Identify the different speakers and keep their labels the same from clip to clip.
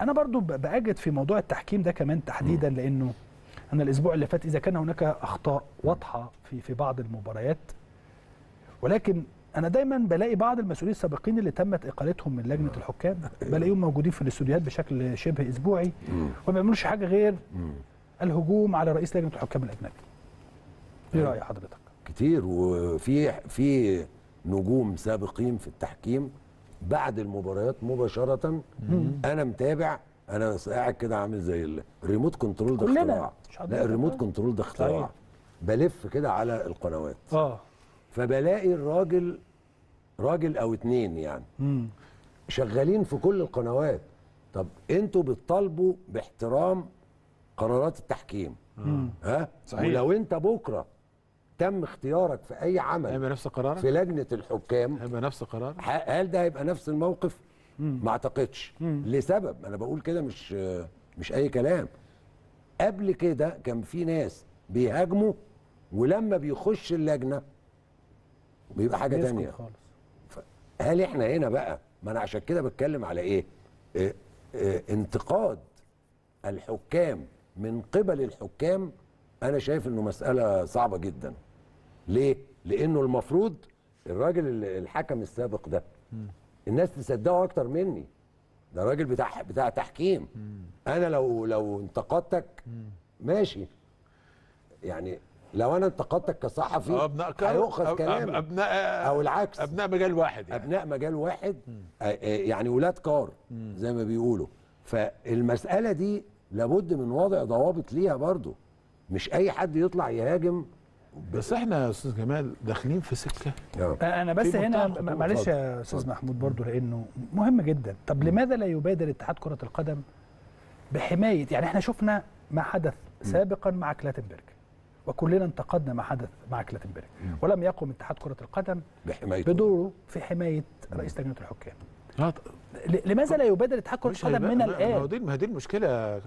Speaker 1: أنا برضو بأجد في موضوع التحكيم ده كمان تحديدا لأنه أنا الأسبوع اللي فات إذا كان هناك أخطاء واضحة في في بعض المباريات ولكن أنا دايما بلاقي بعض المسؤولين السابقين اللي تمت إقالتهم من لجنة الحكام بلاقيهم موجودين في الاستوديوهات بشكل شبه أسبوعي وما بيعملوش حاجة غير الهجوم على رئيس لجنة الحكام الأجنبي. إيه رأي حضرتك؟
Speaker 2: كتير وفي في نجوم سابقين في التحكيم بعد المباريات مباشرة. أنا متابع أنا قاعد كده عامل زي ال remote control
Speaker 1: ده.
Speaker 2: اختراع. لا ال
Speaker 1: remote.
Speaker 2: control ده اختراع. بلف كده على القنوات.
Speaker 1: آه.
Speaker 2: فبلاقي الراجل راجل أو اتنين يعني.
Speaker 1: امم
Speaker 2: شغالين في كل القنوات. طب أنتوا بتطالبوا باحترام قرارات التحكيم. ها؟
Speaker 3: صحيح.
Speaker 2: ولو أنت بكرة تم اختيارك في أي عمل
Speaker 3: هيبقى نفس قرارك؟
Speaker 2: في لجنة الحكام.
Speaker 3: هيبقى نفس قرارك؟
Speaker 2: هل ده هيبقى نفس الموقف؟ ما أعتقدش. لسبب أنا بقول كده مش مش أي كلام. قبل كده كان في ناس بيهاجموا ولما بيخش اللجنة بيبقى
Speaker 1: حاجة
Speaker 2: تانية.
Speaker 1: خالص.
Speaker 2: هل إحنا هنا بقى؟ ما أنا عشان كده بتكلم على إيه؟ آه آه انتقاد الحكام من قبل الحكام أنا شايف إنه مسألة صعبة جدا. ليه؟ لأنه المفروض الراجل ال- الحكم السابق ده الناس تصدقه أكتر مني. ده راجل بتاع بتاع تحكيم. أنا لو لو انتقدتك ماشي. يعني لو أنا انتقدتك كصحفي
Speaker 3: ابناء
Speaker 2: هيؤخذ كلامك
Speaker 3: ابناء
Speaker 2: أو العكس.
Speaker 3: أبناء مجال واحد يعني.
Speaker 2: أبناء مجال واحد. يعني ولاد كار زي ما بيقولوا. فالمسألة دي لابد من وضع ضوابط ليها برضو مش أي حد يطلع يهاجم
Speaker 3: بس إحنا يا أستاذ جمال داخلين في سكة.
Speaker 1: أنا بس هنا. معلش. يا أستاذ محمود برضو لأنه مهم جدا. طب لماذا لا يبادر اتحاد كرة القدم بحماية؟ يعني إحنا شفنا ما حدث سابقا مع كلاتنبرج وكلنا انتقدنا ما حدث مع كلاتنبرج. ولم يقم اتحاد كرة القدم
Speaker 2: بحمايته.
Speaker 1: بدوره في حماية رئيس لجنة الحكام. لماذا لا يبادر اتحاد
Speaker 3: كرة
Speaker 1: القدم من
Speaker 3: ما- ما هو
Speaker 1: الان
Speaker 3: دي ما هي دي المشكلة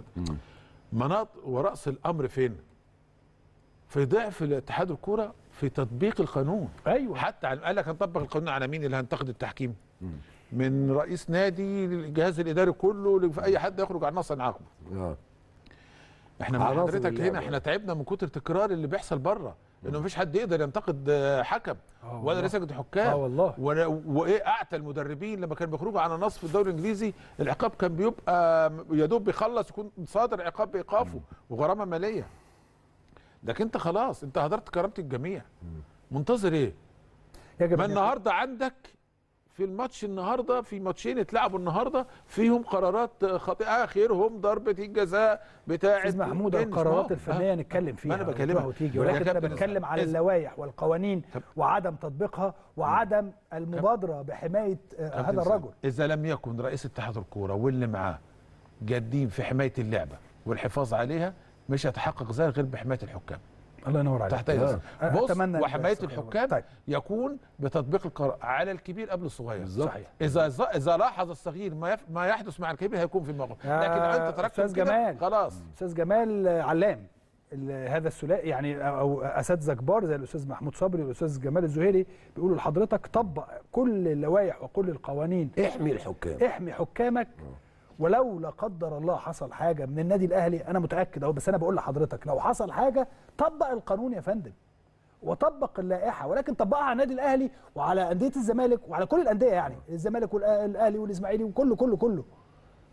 Speaker 3: مناط ورأس الأمر فين؟ في ضعف الاتحاد الكورة في تطبيق القانون.
Speaker 1: أيوه.
Speaker 3: حتى قال لك هنطبق القانون على مين؟ اللي هينتقد التحكيم؟ من رئيس نادي للجهاز الإداري كله في أي حد يخرج عن نص نعاقبه
Speaker 2: آه.
Speaker 3: إحنا مع حضرتك
Speaker 2: اللعبة.
Speaker 3: هنا إحنا تعبنا من كتر تكرار اللي بيحصل بره إنه مفيش حد يقدر ينتقد آه، حكم
Speaker 1: آه
Speaker 3: ولا. رئيس لجنه الحكام
Speaker 1: آه والله.
Speaker 3: وإيه أعتى المدربين لما كانوا بيخرجوا على نص في الدوري الإنجليزي العقاب كان بيبقى يا دوب بيخلص يكون صادر عقاب بإيقافه وغرامة مالية. لكن انت خلاص انت هدرت كرامة الجميع منتظر إيه؟
Speaker 1: يجب
Speaker 3: ما النهارده عندك في الماتش النهارده في ماتشين اتلعبوا النهارده فيهم قرارات خاطئة آخرهم ضربة الجزاء بتاعه
Speaker 1: أستاذ محمود. القرارات الفنية
Speaker 3: آه.
Speaker 1: نتكلم فيها وتروح
Speaker 3: بكلمك.
Speaker 1: وتيجي ولكن
Speaker 3: أنا
Speaker 1: بتكلم على اللوائح والقوانين وعدم تطبيقها وعدم المبادرة بحماية آه، هذا الرجل
Speaker 3: إذا لم يكن رئيس اتحاد الكورة واللي معاه جادين في حماية اللعبة والحفاظ عليها مش هيتحقق ذلك غير بحماية الحكام.
Speaker 1: الله ينور عليك.
Speaker 3: تحت أي
Speaker 2: آه.
Speaker 3: بص
Speaker 1: وحماية.
Speaker 3: الحكام
Speaker 1: طيب.
Speaker 3: يكون بتطبيق القرار على الكبير قبل الصغير.
Speaker 2: بالظبط.
Speaker 1: صحيح.
Speaker 3: إذا إذا لاحظ الصغير ما يف... ما يحدث مع الكبير هيكون في الموقف.
Speaker 1: يا
Speaker 3: لكن لو أنت تركت
Speaker 1: أستاذ
Speaker 3: كده
Speaker 1: جمال.
Speaker 3: خلاص.
Speaker 1: أستاذ جمال آه، علام هذا الثلاثي يعني أو أساتذة كبار زي الأستاذ محمود صبري والأستاذ جمال الزهيري بيقولوا لحضرتك طبق كل اللوائح وكل القوانين.
Speaker 2: احمي الحكام.
Speaker 1: احمي حكامك. ولو لا قدر الله حصل حاجة من النادي الأهلي أنا متأكد أهو بس أنا بقول لحضرتك لو حصل حاجة طبق القانون يا فندم وطبق اللائحة ولكن طبقها على النادي الأهلي وعلى أندية الزمالك وعلى كل الأندية يعني الزمالك والأهلي والإسماعيلي وكله كله كله.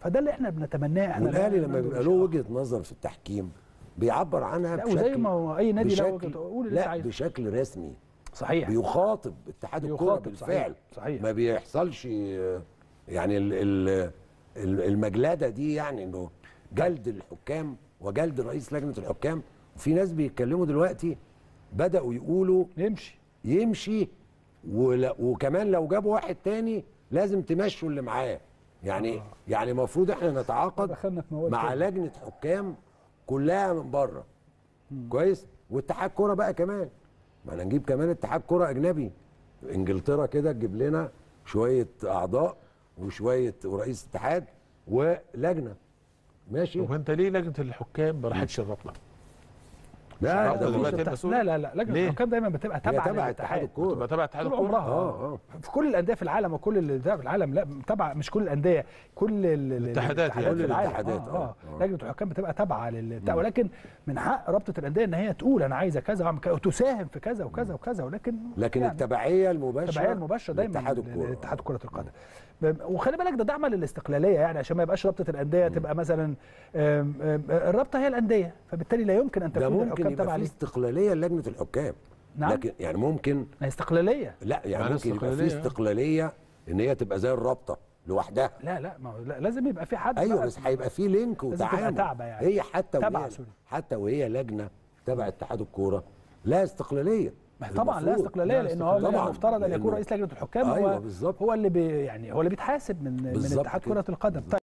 Speaker 1: فده اللي إحنا بنتمناه إحنا
Speaker 2: والأهلي
Speaker 1: لا-
Speaker 2: لما بيبقى له وجهة نظر في التحكيم بيعبر عنها
Speaker 1: لا
Speaker 2: بشكل
Speaker 1: وزي ما هو أي نادي له
Speaker 2: بشكل
Speaker 1: قول
Speaker 2: لا
Speaker 1: عايزه.
Speaker 2: بشكل رسمي.
Speaker 1: صحيح.
Speaker 2: بيخاطب اتحاد الكوره بالفعل
Speaker 1: صحيح، صحيح.
Speaker 2: ما بيحصلش يعني ال ال- المجلدة دي يعني إنه جلد الحكام وجلد رئيس لجنة الحكام وفي ناس بيتكلموا دلوقتي بدأوا يقولوا يمشي. ولا وكمان لو جابوا واحد تاني لازم تمشوا اللي معاه. يعني يعني المفروض إحنا نتعاقد مع. لجنة حكام كلها من بره. كويس؟ واتحاد كورة بقى كمان. ما أنا نجيب كمان اتحاد كورة أجنبي. إنجلترا كده تجيب لنا شوية أعضاء. وشوية ورئيس اتحاد ولجنة ماشي
Speaker 3: وانت ليه لجنة الحكام ما راحتش
Speaker 1: الرابطة؟
Speaker 3: المسؤولة؟
Speaker 1: لا لا لا لجنه؟ الحكام دايما بتبقى تابعة
Speaker 2: تبع اتحاد الكوره
Speaker 3: تبقى تبع اتحاد الكوره
Speaker 1: عمرها
Speaker 2: آه آه
Speaker 1: في كل الأندية في العالم وكل ال- ده في العالم لا تبع مش كل الأندية كل ال- ال-
Speaker 3: الاتحادات يعني.
Speaker 2: كل. الاتحادات،
Speaker 1: آه.
Speaker 2: آه،
Speaker 1: آه.
Speaker 2: آه.
Speaker 1: لجنه الحكام بتبقى تابعة ولكن من حق رابطة الأندية إن هي تقول أنا عايزة كذا وأعمل كذا وتساهم في كذا وكذا وكذا ولكن
Speaker 2: لكن
Speaker 1: يعني
Speaker 2: التبعية المباشرة
Speaker 1: التبعية المباشرة دايما
Speaker 2: لاتحاد
Speaker 1: كرة القدم وخلي بالك ده دعم للاستقلالية يعني عشان ما يبقاش رابطة الأندية تبقى مثلا الرابطة هي الأندية فبالتالي لا يمكن أن
Speaker 2: ده
Speaker 1: تكون
Speaker 2: ممكن
Speaker 1: الحكام
Speaker 2: يبقى فيه
Speaker 1: ليه
Speaker 2: استقلالية لجنة الحكام
Speaker 1: نعم.
Speaker 2: لكن يعني ممكن
Speaker 1: ما هي استقلالية
Speaker 2: لا يعني ممكن يبقى فيه
Speaker 3: استقلالية.
Speaker 2: استقلالية إن هي تبقى زي الرابطة لوحدها
Speaker 1: لا لا ما هو لا لازم يبقى في حد أيوه
Speaker 2: بس هيبقى فيه لينك وتعامل
Speaker 1: يعني.
Speaker 2: هي حتى وهي. حتى وهي لجنة تبع اتحاد الكورة لا
Speaker 1: استقلالية طبعا لا. استقلالية
Speaker 3: لا
Speaker 1: لأن هو
Speaker 3: استقلالية.
Speaker 1: المفترض أن يكون رئيس لجنة الحكام
Speaker 2: أيوة
Speaker 1: هو
Speaker 2: بالظبط.
Speaker 1: هو اللي بي يعني هو اللي بيتحاسب من من اتحاد. كرة القدم طيب